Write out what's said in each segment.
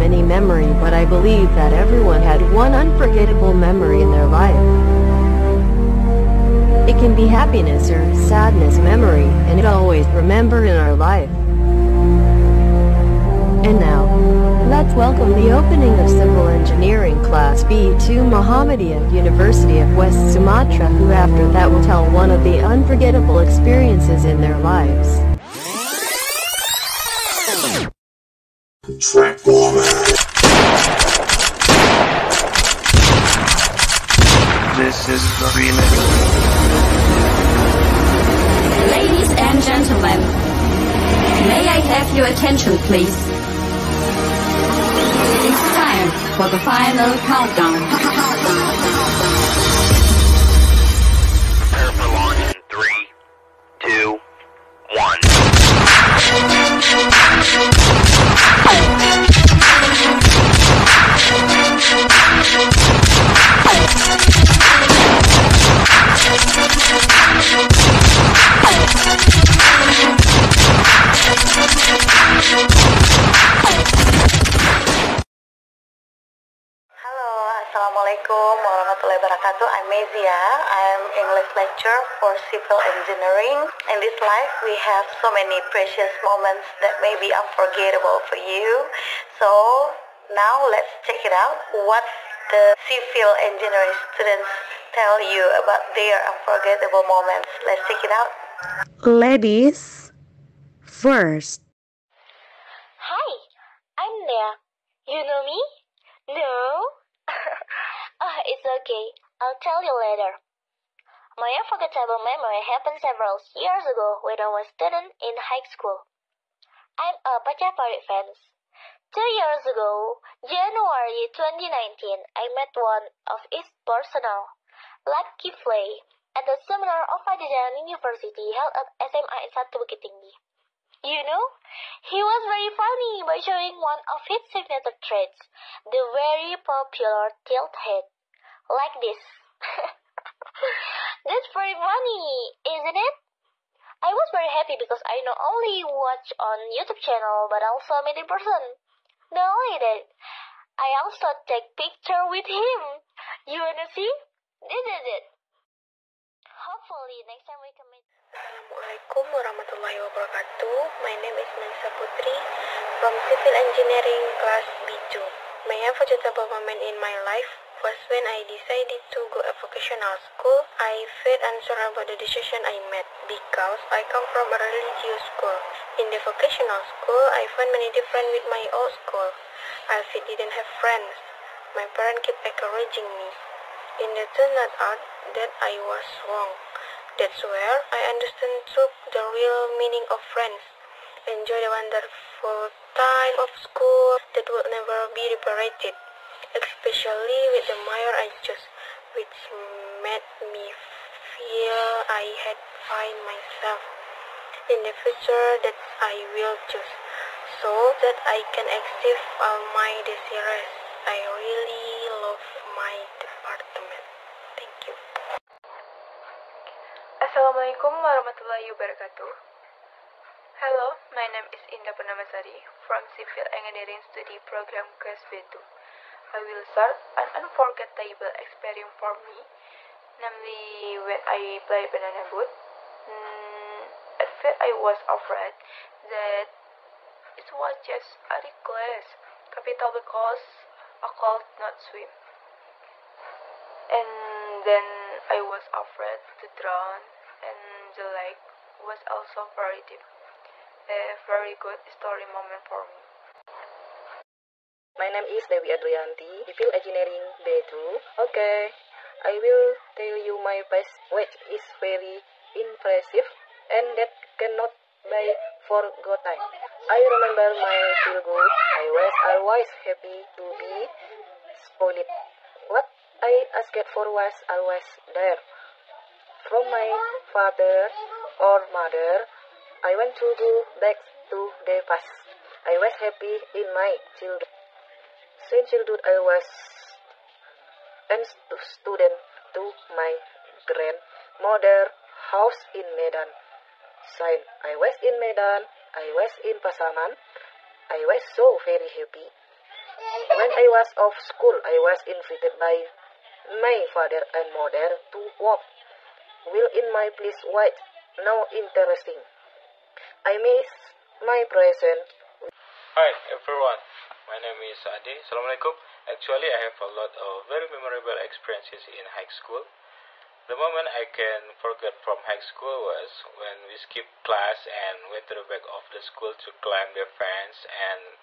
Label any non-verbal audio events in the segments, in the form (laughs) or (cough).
many memory but I believe that everyone had one unforgettable memory in their life. It can be happiness or sadness memory and it always remember in our life. And now, let's welcome the opening of Civil Engineering Class B2 Muhammadiyah University of West Sumatra who after that will tell one of the unforgettable experiences in their lives. Track your attention please? It's time for the final countdown. Assalamualaikum warahmatullahi wabarakatuh. I'm Mezia. I'm English lecturer for civil engineering. In this life, we have so many precious moments that may be unforgettable for you. So now let's check it out. What the civil engineering students tell you about their unforgettable moments. Let's check it out. Ladies first. Hi, I'm Dea. You know me? No? (laughs) Ah, it's okay. I'll tell you later. My unforgettable memory happened several years ago when I was a student in high school. I'm a Pachapari fan. Two years ago, January 2019, I met one of its personnel, Lucky Flay, at the seminar of Padjadjaran University held at SMA 1 Bukit Tinggi. You know, he was very funny by showing one of his signature traits, the very popular tilt head, like this. (laughs) That's very funny, isn't it? I was very happy because I not only watch on YouTube channel but also meet in person. Not only that, I also take picture with him. You wanna see? This is it. Hopefully next time we can meet. Assalamualaikum warahmatullahi wabarakatuh. My name is Melissa Putri from Civil Engineering Class B2. My unforgettable moment in my life was when I decided to go a vocational school. I felt unsure about the decision I made because I come from a religious school. In the vocational school, I found many different with my old school. I didn't have friends. My parents kept encouraging me. In the turned out that I was wrong. That's where I understand took the real meaning of friends. Enjoy the wonderful time of school that will never be repeated, especially with the major I chose, which made me feel I had find myself in the future that I will choose, so that I can achieve all my desires. I really love my department. Thank you. Assalamualaikum warahmatullahi wabarakatuh. Hello, my name is Indah Purnamasari from Civil Engineering Study Program Class B2. I will start an unforgettable experience for me, namely when I played banana boat. Mm, at first I was afraid that it was just a reckless capital because I could not swim. And then I was afraid to drown, the lake was also very deep. A very good story moment for me. My name is Dewi Adrianti, civil engineering B2. Okay, I will tell you my best, which is very impressive and that cannot be forgotten. I remember my childhood. I was always happy to be spoiled. What I asked for was always there. From my father or mother, I want to go back to the past. I was happy in my childhood. Since childhood, I was a stu- student to my grandmother house in Medan. Since I was in Medan, I was in Pasaman. I was so very happy. When I was off school, I was invited by my father and mother to walk. Will in my place white. Now interesting. I miss my present. Hi everyone, my name is Adi. Assalamualaikum. Actually, I have a lot of very memorable experiences in high school. The moment I can forget from high school was when we skipped class and went to the back of the school to climb the fence and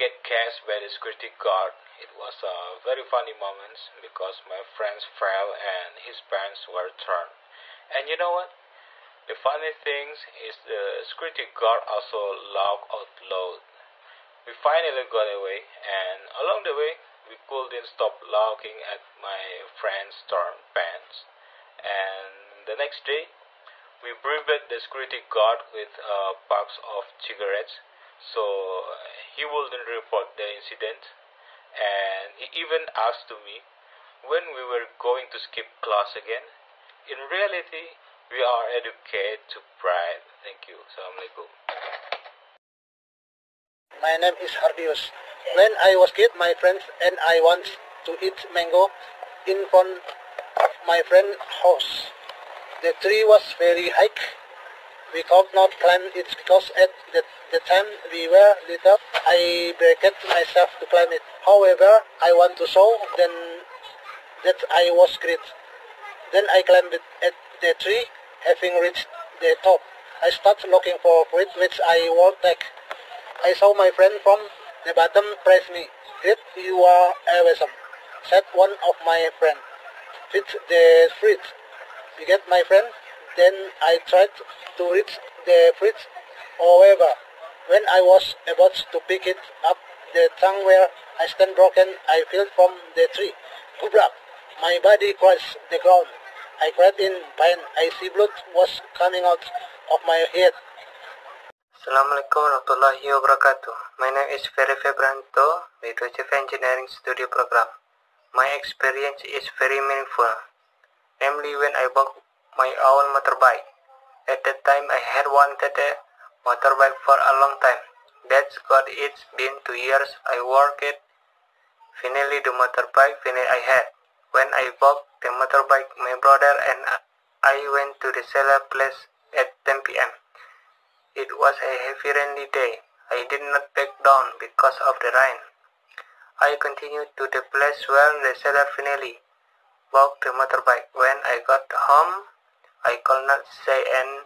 get catched by the security guard. It was a very funny moment because my friends fell and his pants were torn. And you know what? The funny thing is the security guard also laughed out loud. We finally got away, and along the way, we couldn't stop laughing at my friend's torn pants. And the next day, we bribed the security guard with a box of cigarettes so he wouldn't report the incident. And he even asked to me when we were going to skip class again. In reality, we are educated to pride. Thank you. Assalamualaikum. My name is Hardius. When I was kid, my friends and I want to eat mango in front of my friend's house. The tree was very high. We could not climb it because at the, the time we were little, I begged myself to climb it. However, I want to show then that I was great. Then I climbed at the tree, having reached the top. I started looking for fruit which I won't take. I saw my friend from the bottom praise me. Great, you are awesome, said one of my friends. With the fruit. You get my friend? Then I tried to reach the fruit. However, when I was about to pick it up, the tongue where I stand broken, I fell from the tree. Gubrak! My body crushed the ground. I cried in pain. I see blood was coming out of my head. Assalamualaikum warahmatullahi wabarakatuh. My name is Ferry Febranto, with Joseph Engineering Studio Program. My experience is very meaningful, namely when I bought my own motorbike. At that time, I had wanted a motorbike for a long time. That's got it's been two years I worked it. Finally, the motorbike finally I had. When I bought the motorbike, my brother and I went to the seller place at 10 p.m. It was a heavy rainy day. I did not back down because of the rain. I continued to the place where the seller finally bought the motorbike. When I got home, I could not say an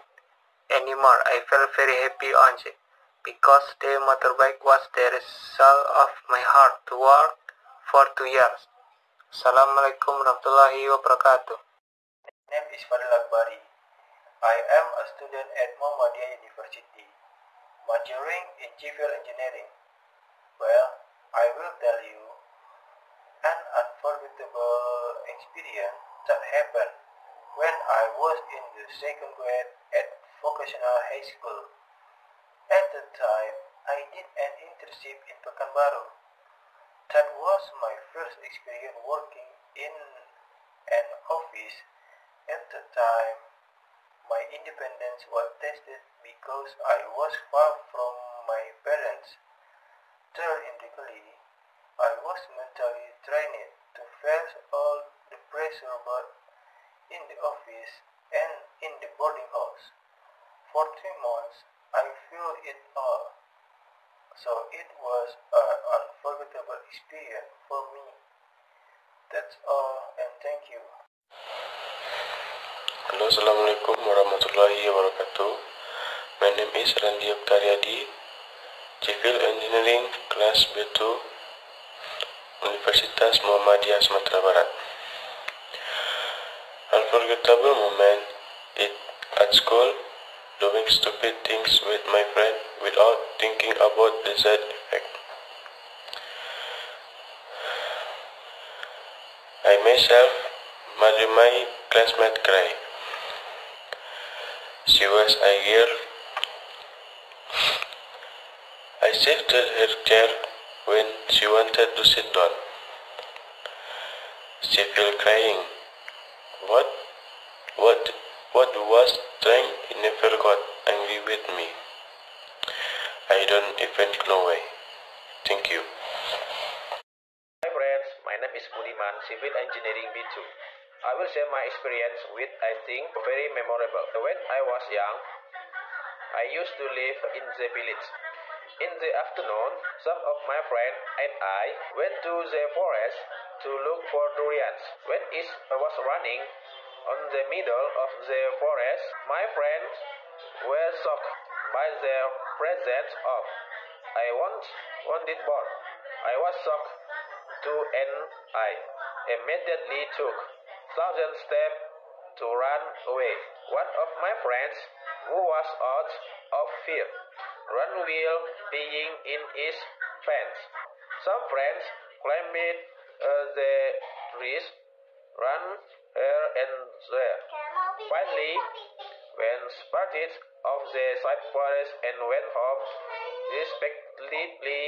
anymore. I felt very happy on it because the motorbike was the result of my hard work for two years. Assalamualaikum warahmatullahi wabarakatuh. My name is Fadil Akbari. I am a student at Muhammadiyah University, majoring in civil engineering. Well, I will tell you an unforgettable experience that happened when I was in the second grade at vocational high school. At the time, I did an internship in Pekanbaru. That was my first experience working in an office. At the time, my independence was tested because I was far from my parents. Theoretically, I was mentally trained to face all the pressure but in the office and in the boarding house. For three months, I feel it all. So it was an unforgettable experience for me. That's all and thank you. Halo, Assalamualaikum warahmatullahi wabarakatuh. My name is Randi Oktaryadi, Civil Engineering Kelas B2, Universitas Muhammadiyah Sumatera Barat. Unforgettable moment it at school, doing stupid things with my friend without thinking about the side effect. I myself made my classmate cry. She was a girl. I shifted her chair when she wanted to sit down. She felt crying. What? What? What was trying? He never got angry with me. I don't even know why. Thank you. Hi friends, my name is Budiman, Civil Engineering B2. I will share my experience with I think very memorable. When I was young, I used to live in the village. In the afternoon, some of my friends and I went to the forest to look for durians. When it was running on the middle of the forest, my friends were shocked by the presence of I want wanted more. I was shocked too and I immediately took thousand steps to run away. One of my friends, who was out of fear, ran while being in his pants. Some friends climbed uh, the trees, ran here and there. Finally, when spotted of the side forest and went home, respectively.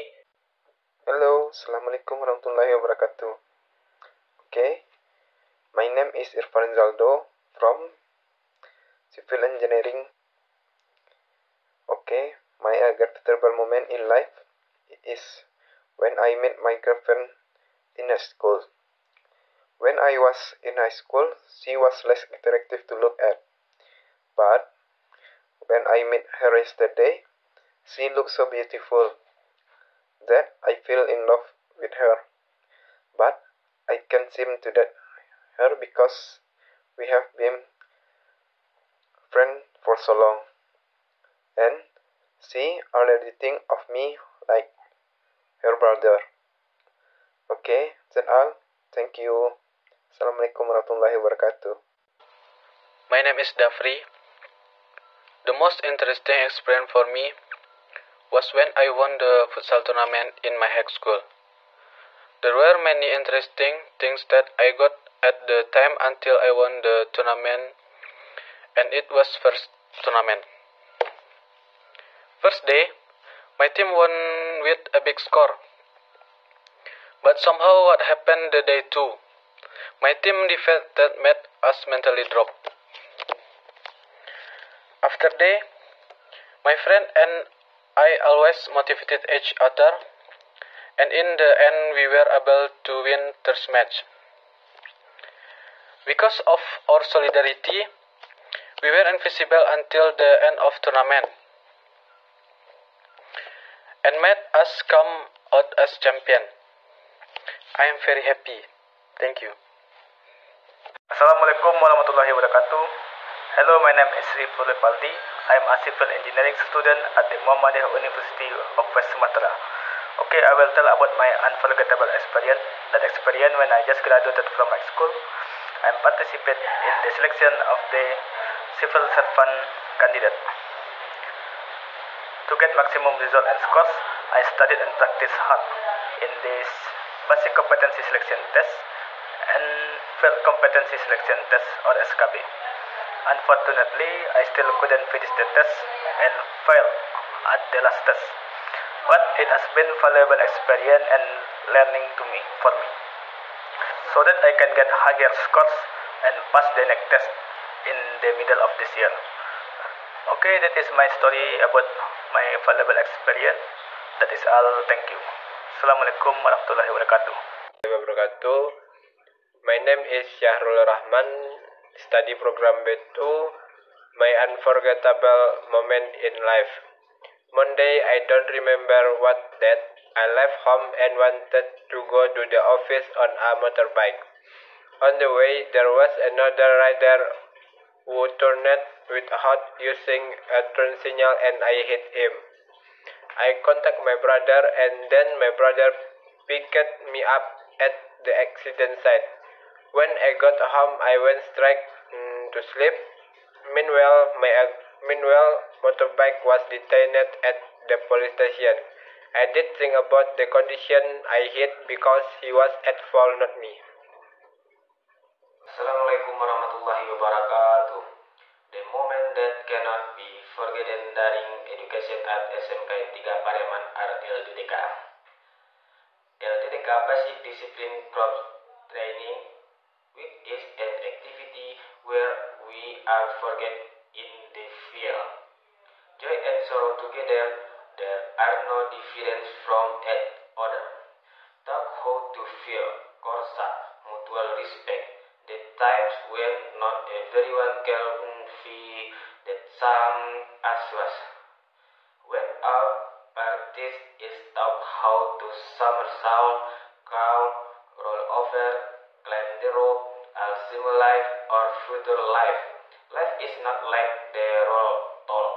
Hello, Assalamualaikum warahmatullahi wabarakatuh. Okay, my name is Irfan Zaldo from Civil Engineering. Okay, my unforgettable moment in life is when I met my girlfriend in a school. When I was in high school, she was less attractive to look at. But when I met her yesterday, she looked so beautiful that I fell in love with her. But I can't seem to that her because we have been friends for so long. And she already think of me like her brother. Okay, that's all. Thank you. Assalamualaikum warahmatullahi wabarakatuh. My name is Dafri. The most interesting experience for me was when I won the futsal tournament in my high school. There were many interesting things that I got at the time until I won the tournament and it was first tournament. First day, my team won with a big score. But somehow what happened the day two, my team defeated made us mentally drop. After day, my friend and I always motivated each other, and in the end we were able to win this match. Because of our solidarity, we were invisible until the end of tournament, and made us come out as champion. I am very happy. Thank you. Assalamualaikum warahmatullahi wabarakatuh. Hello, my name is Riful Paldi. I am a civil engineering student at the Muhammadiyah University of West Sumatra. Okay, I will tell about my unforgettable experience. That experience when I just graduated from my school. I participated in the selection of the civil servant candidate. To get maximum result and scores, I studied and practiced hard in this basic competency selection test and field competency selection test or SKB. Unfortunately, I still couldn't finish the test and failed at the last test. But it has been valuable experience and learning to me for me, so that I can get higher scores and pass the next test in the middle of this year. Okay, that is my story about my valuable experience. That is all. Thank you. Assalamualaikum warahmatullahi wabarakatuh. wabarakatuh. My name is Syahrul Rahman, study program B2. My unforgettable moment in life. Monday, I don't remember what that. I left home and wanted to go to the office on a motorbike. On the way, there was another rider who turned with without using a turn signal and I hit him. I contact my brother and then my brother picked me up at the accident site. When I got home, I went straight mm, to sleep. Meanwhile, my meanwhile motorbike was detained at the police station. I did think about the condition I hit because he was at fault, not me. Assalamualaikum warahmatullahi wabarakatuh. The moment that cannot be forgotten during education at SMK 3 Pariaman are LDTK. LDTK Basic Discipline Crops Training, which is an activity where we are forget in the field. Joy and sorrow together, there are no difference from each other. Talk how to feel, course times when not everyone can see that some as was. When our artist is taught how to somersault, crawl, roll over, life. Life is not like the roll told.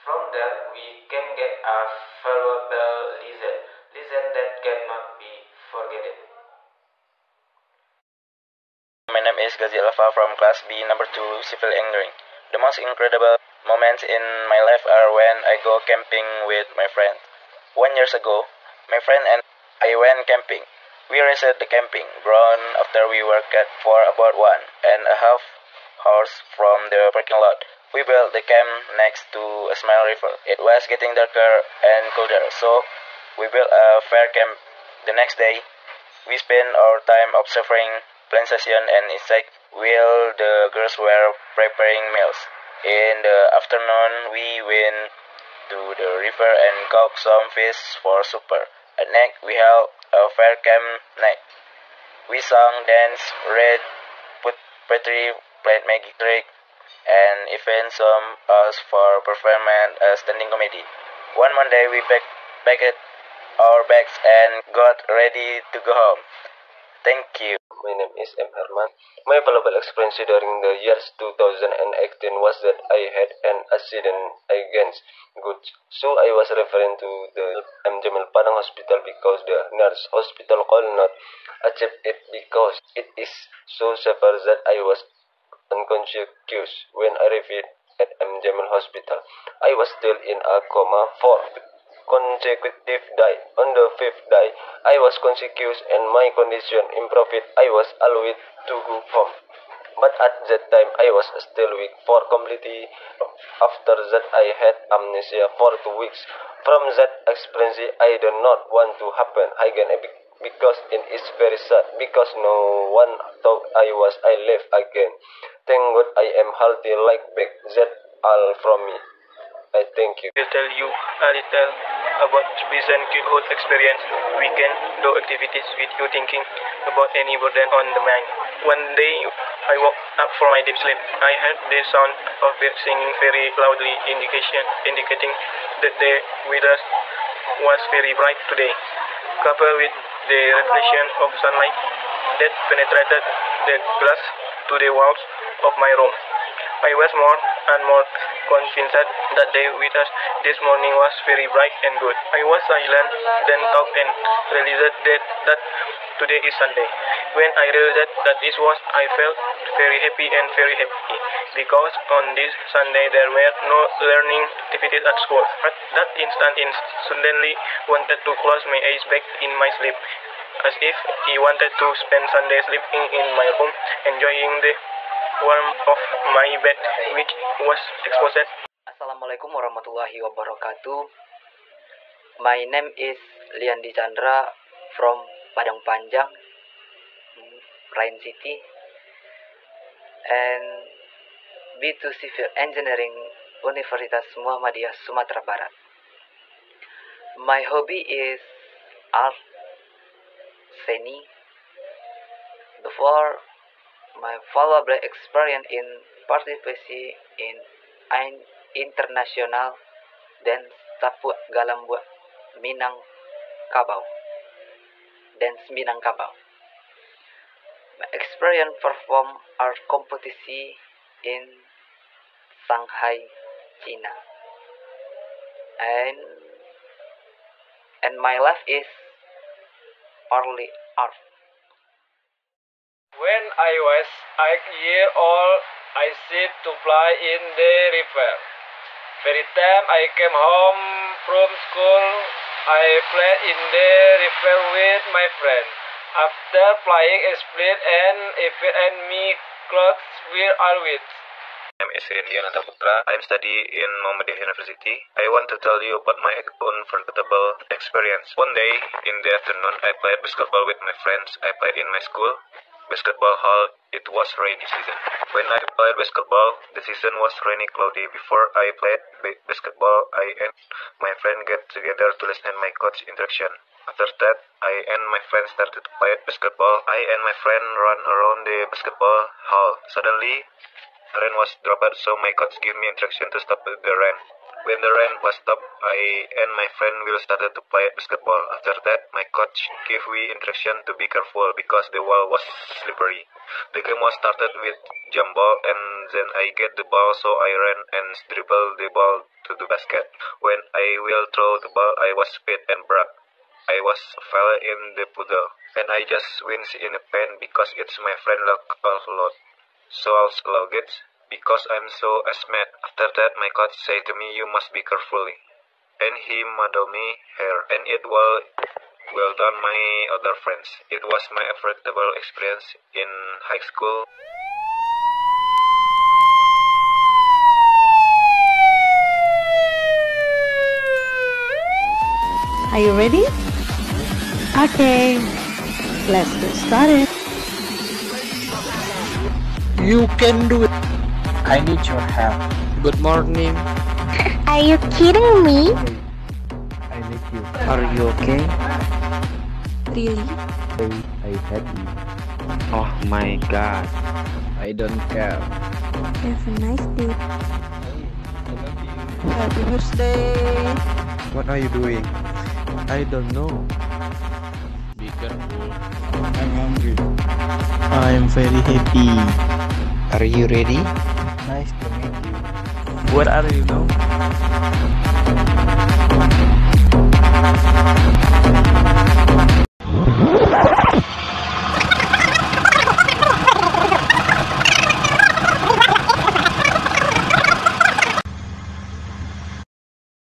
From that we can get a valuable lesson, lesson that cannot be forgotten. My name is Ghazi Alfa from class B number 2 civil engineering. The most incredible moments in my life are when I go camping with my friends. One years ago, my friend and I went camping. We reached the camping ground after we worked for about one and a half hours from the parking lot. We built the camp next to a small river. It was getting darker and colder, so we built a fair camp. The next day, we spent our time observing plantation and insect while the girls were preparing meals. In the afternoon, we went to the river and caught some fish for supper. At night, we held a camp night. We sang, danced, read put poetry, played magic trick, and even some us for performance as standing comedy. One Monday, we packed, packed our bags and got ready to go home. Thank you. My name is M. Herman. My valuable experience during the years 2018 was that I had an accident against goods. So I was referring to the M. Djamil Padang Hospital because the nurse hospital could not accept it because it is so severe that I was unconscious when I arrived at M. Djamil Hospital. I was still in a coma for consecutive day. On the fifth day, I was conscious and my condition improved. I was allowed to go home. But at that time, I was still weak for completely. After that, I had amnesia for two weeks. From that experience, I do not want to happen again because it is very sad. Because no one thought I was I live again. Thank God I am healthy like back. That all from me. I thank you. will tell you a little about recent childhood experience. We can do activities with you thinking about any burden on the mind. One day, I woke up from my deep sleep. I heard the sound of birds singing very loudly, indication, indicating that the weather was very bright today. Coupled with the reflection of sunlight that penetrated the glass to the walls of my room. I was more and more convinced that the weather this morning was very bright and good. I was silent, then talked and realized that, that today is Sunday. When I realized that this was, I felt very happy and very happy because on this Sunday there were no learning activities at school. At that instant, I suddenly wanted to close my eyes back in my sleep, as if he wanted to spend Sunday sleeping in my room, enjoying the warmth of my bed, which was exposed. Assalamualaikum warahmatullahi wabarakatuh. My name is Liandi Chandra from Padang Panjang, Rain City, and B2 Civil Engineering Universitas Muhammadiyah Sumatera Barat. My hobby is art, seni. Before my valuable experience in participation in international dance Tapua Galambua Minangkabau dance Minangkabau. My experience perform art competition in Shanghai, China. And and my life is partly art. When I was eight years old, I sit to play in the river. Every time I came home from school, I played in the river with my friend. After playing a split and if and me clothes were. My name is Rianata Putra. I am studying in Muhammadiyah University. I want to tell you about my unforgettable experience. One day in the afternoon, I played basketball with my friends. I played in my school basketball hall. It was rainy season. When I played basketball, the season was rainy cloudy. Before I played basketball, I and my friend get together to listen my coach instruction. After that, I and my friend started to play basketball. I and my friend run around the basketball hall. Suddenly, rain was dropped, so my coach gave me instruction to stop the rain. When the rain was stopped, I and my friend will started to play basketball. After that, my coach gave me instruction to be careful because the wall was slippery. The game was started with jump ball, and then I get the ball, so I ran and dribbled the ball to the basket. When I will throw the ball, I was speed and broke. I was fell in the puddle, and I just winced in the pain because it's my friend look a lot. So I'll slug it because I'm so asthmatic. After that, my coach said to me, "You must be careful," and he muddled me hair, and it well, well done, my other friends. It was my unforgettable experience in high school. Are you ready? Okay, let's get started. You can do it. I need your help. Good morning. Are you kidding me? I need you. Are you okay? Really? I hate you. Oh my god. I don't care. Have a nice day. Happy birthday. What are you doing? I don't know. Be careful. I'm hungry. I'm very happy. Are you ready? What I do you know?